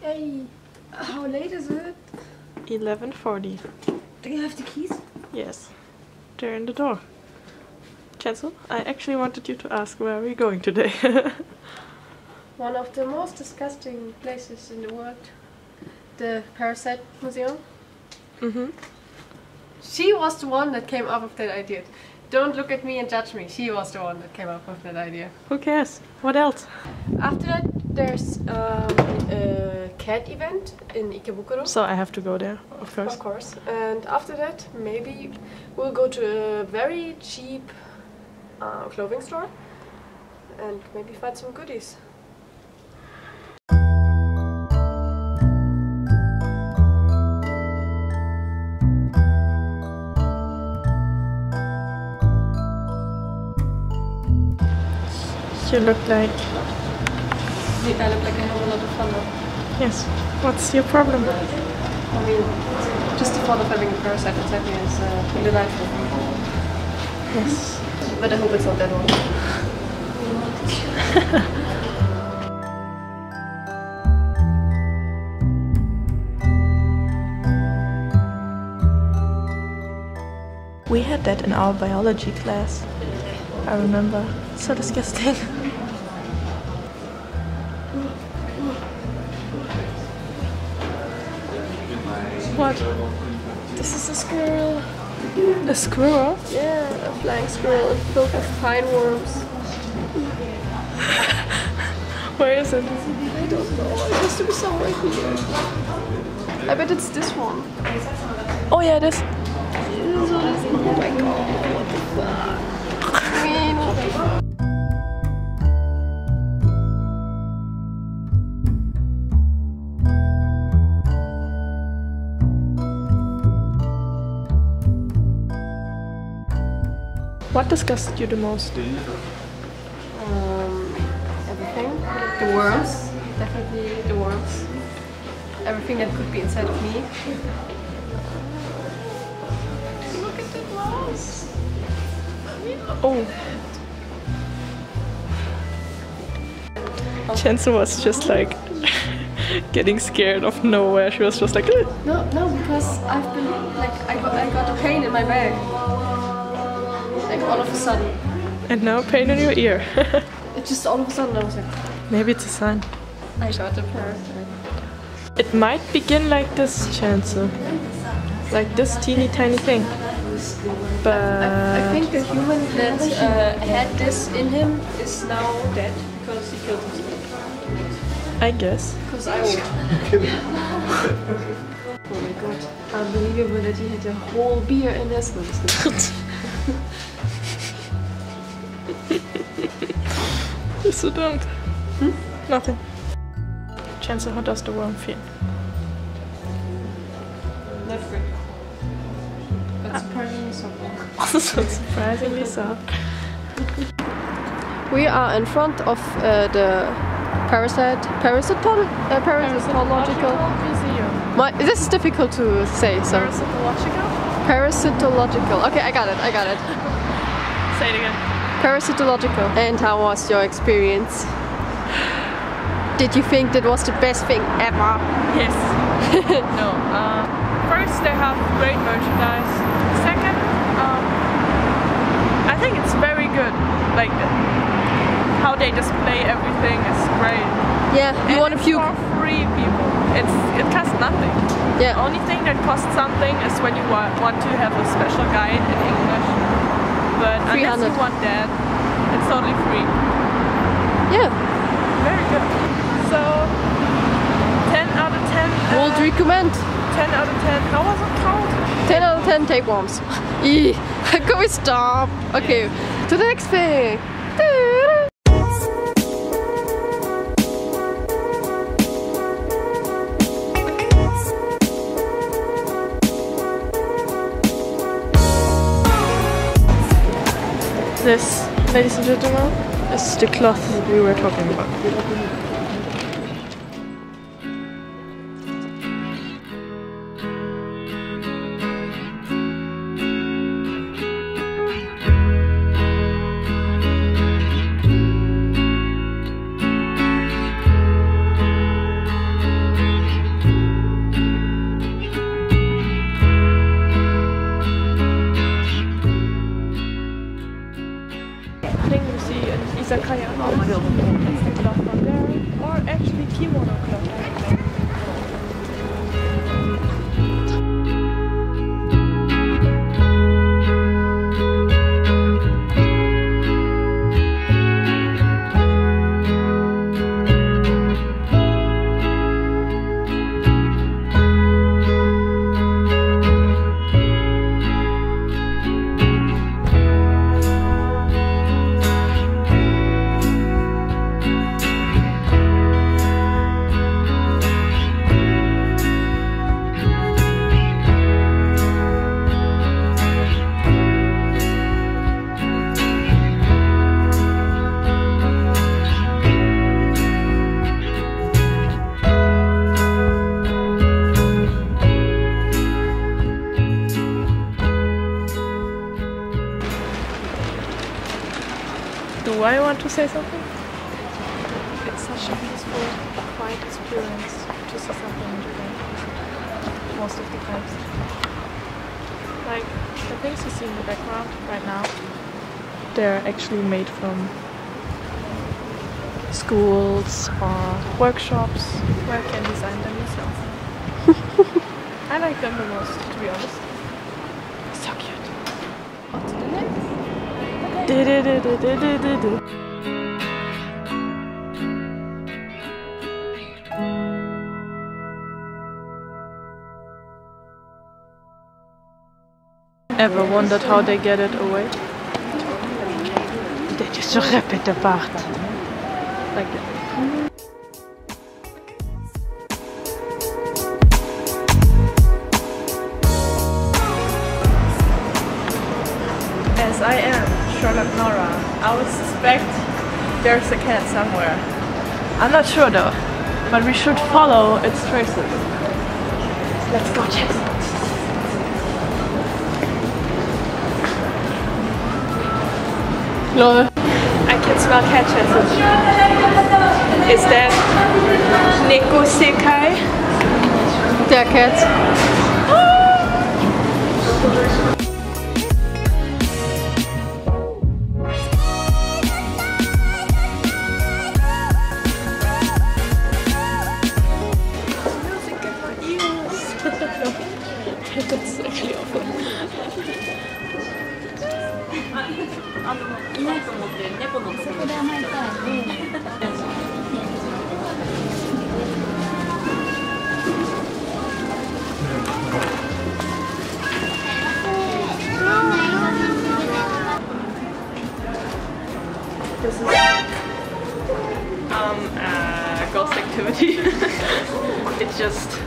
Hey, how late is it? 11.40. Do you have the keys? Yes. They're in the door. Cansu, I actually wanted you to ask where are we going today. One of the most disgusting places in the world. The Parasite Museum. mm-hmm. She was the one that came up with that idea. Don't look at me and judge me. She was the one that came up with that idea. Who cares? What else? After that, there's um, a cat event in Ikebukuro. So I have to go there, of course. Of course. And after that, maybe we'll go to a very cheap uh, clothing store and maybe find some goodies. You look like... I think I look like I have a lot of fun now. Yes. What's your problem? I mean, just the thought of having a parasite inside me is uh, delightful. Yes. But I hope it's not that one. We had that in our biology class. I remember. So disgusting. What? This is a squirrel. A squirrel? Yeah, a flying squirrel filled with fine worms. Where is it? I don't know. It has to be somewhere here. I bet it's this one. Oh yeah, it is. Oh my god, what the fuck? I mean, what the fuck? What disgusted you the most? Um, everything. The worms. Definitely the worms. Everything that could be inside of me. Look at the mouse. Oh. Cansu was just like getting scared of nowhere. She was just like, "Eh." No, no, because I've been like I got I got a pain in my back. Like all of a sudden. and now pain in your ear. It just all of a sudden I was like, Maybe it's a sign. I got a parasite. It might begin like this, Cansu. Like this teeny tiny thing. But I think the human that uh, had this in him is now dead because he killed himself. I guess. Because I would. oh my god. Unbelievable that he had a whole beer in his nose. You're so dumb. Nothing. Cansu, how does the worm feel? Not good. But surprisingly soft. Surprisingly soft. We are in front of uh, the parasite, parasitol, uh, parasitological. museum. My, this is difficult to say, so. Parasitological? Parasitological. Okay, I got it, I got it. Say it again. Parasitological. And how was your experience? Did you think that was the best thing ever? Yes. no. Uh, first, they have great merchandise. Second, um, I think it's very good. Like how they display everything is great. Yeah, you and want a few. for free people. It's it costs nothing. Yeah. The only thing that costs something is when you wa- want to have a special guide in English. But unless 300. you want that, it's totally free. Yeah. Very good. So, 10 out of 10. uh, Would recommend. 10 out of 10. How was it called? 10 out of 10 tapeworms. Eee. Can we stop? Okay, to the next thing. This, ladies and gentlemen, this is the cloth we were talking about. Izakaya. Cloth from there. Or actually kimono cloth. Say something? It's such a peaceful, quiet experience to see something in Japan. Most of the times. Like, the things you see in the background right now, they're actually made from schools or workshops where you can design them yourself. I like them the most, to be honest. So cute. On to the next. Ever wondered how they get it away? They just rip it apart. Like that. As I am Charlotte Nora, I would suspect there's a cat somewhere. I'm not sure though, but we should follow its traces. Let's go check. Lol. I can smell cat. Is that Neko Sekai? Der Cat. This is um uh, ghost activity. it just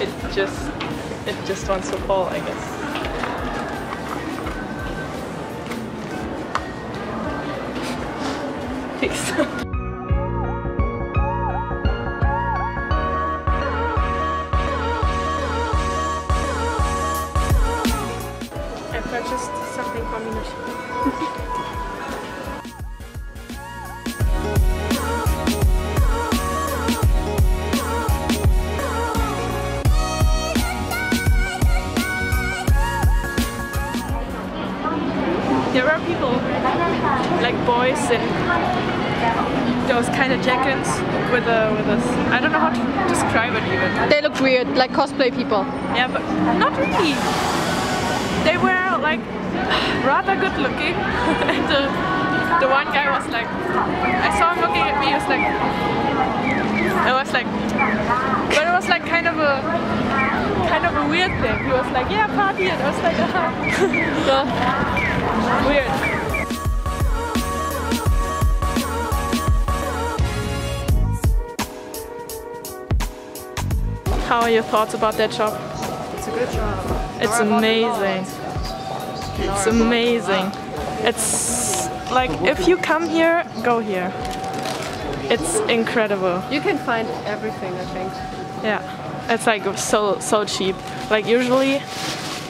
it just it just wants to fall, I guess. Purchased something from Minoushi. There are people, like boys in those kind of jackets with a with a. s- I don't know how to describe it even. They look weird, like cosplay people. Yeah, but not really. They were like rather good looking, and the the one guy was like, I saw him looking at me. He was like, it was like, but it was like kind of a kind of a weird thing. He was like, yeah, party, and I was like, uh-huh. so weird. How are your thoughts about that shop? It's a good job. It's amazing. It's amazing. It's like if you come here, go here. It's incredible. You can find everything, I think. Yeah. It's like so so cheap. Like usually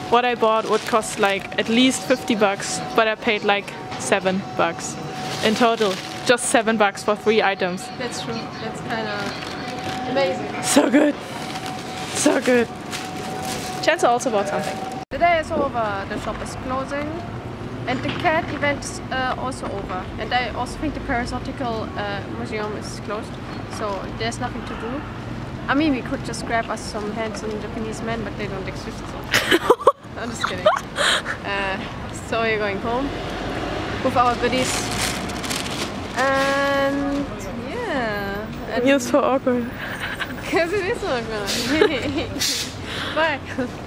what I bought would cost like at least 50 bucks, but I paid like 7 bucks in total. Just 7 bucks for 3 items. That's true. That's kind of amazing. So good. So good. Chance also bought something. The day is over. The shop is closing. And the cat event is uh, also over. And I also think the Parazotical uh, Museum is closed, so there's nothing to do. I mean, we could just grab us some handsome Japanese men, but they don't exist. So. I'm just kidding. Uh, so we're going home with our goodies. And yeah. And You're so awkward. Because it is awkward. Bye.